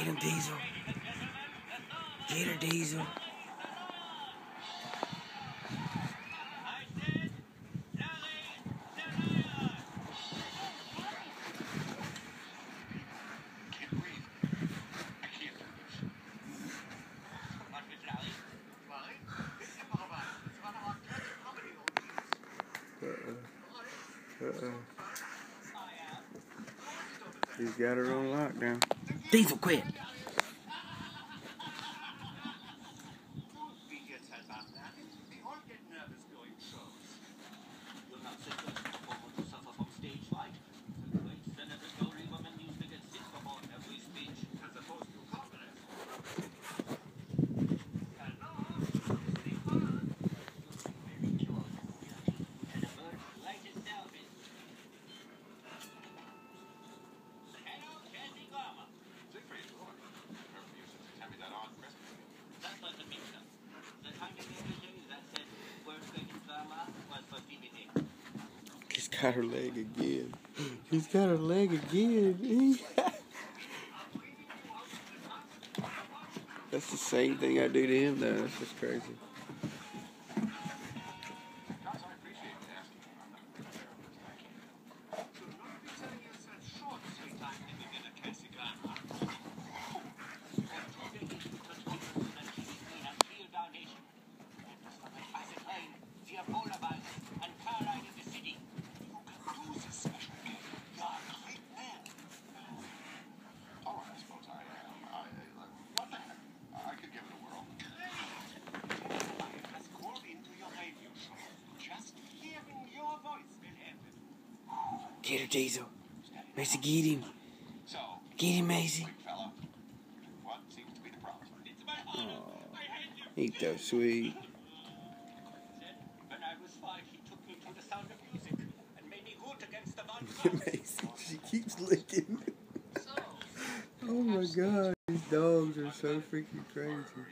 Get him, Diesel. Get her, Diesel. Uh-uh. He's got her on lockdown. Diesel, quit. He's got her leg again. He's got her leg again. That's the same thing I do to him, though. That's just crazy. Get her, Diesel. Macy, get him. Get him, Macy. Aw, he's so sweet. Macy, she keeps licking. oh my god, these dogs are so freaking crazy.